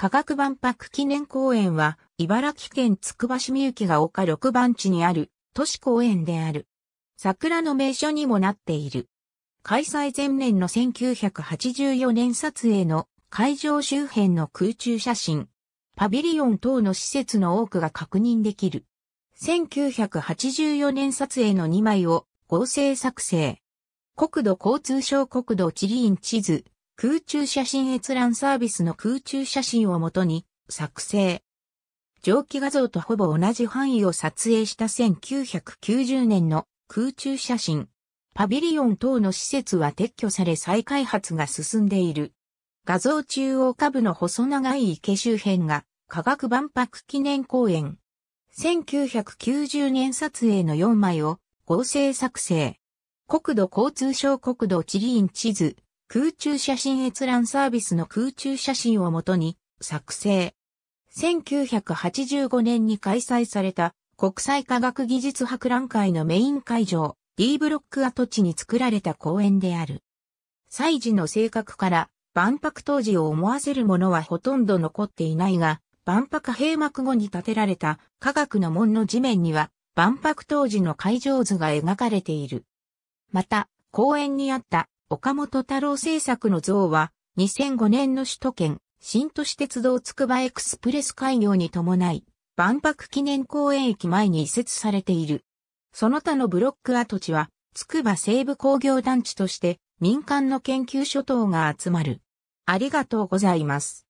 科学万博記念公園は、茨城県つくば市みゆきが丘6番地にある都市公園である。桜の名所にもなっている。開催前年の1984年撮影の会場周辺の空中写真、パビリオン等の施設の多くが確認できる。1984年撮影の2枚を合成作成。国土交通省国土地理院地図、空中写真閲覧サービスの空中写真をもとに作成。蒸気画像とほぼ同じ範囲を撮影した1990年の空中写真。パビリオン等の施設は撤去され再開発が進んでいる。画像中央下部の細長い池周辺が科学万博記念公園。1990年撮影の4枚を合成作成。国土交通省国土地理院地図、空中写真閲覧サービスの空中写真をもとに作成。1985年に開催された国際科学技術博覧会のメイン会場 D ブロック跡地に作られた公園である。祭事の性格から万博当時を思わせるものはほとんど残っていないが、万博閉幕後に建てられた科学の門の地面には万博当時の会場図が描かれている。また、公園にあった岡本太郎製作の像は2005年の首都圏新都市鉄道つくばエクスプレス開業に伴い万博記念公園駅前に移設されている。その他のブロック跡地はつくば西部工業団地として民間の研究所等が集まる。ありがとうございます。